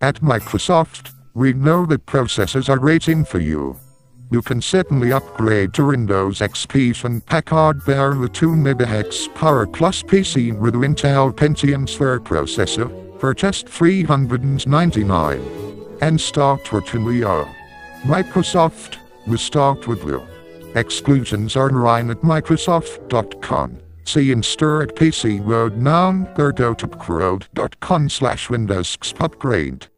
At Microsoft, we know that processors are waiting for you. You can certainly upgrade to Windows XP and Packard Bell 2 MHz Power Plus PC with Intel Pentium 3 processor for just 399 and start with Leo. Microsoft, we start with you. Exclusions are online at Microsoft.com. See in store at PC World now, go to topcrowd.com slash Windows upgrade.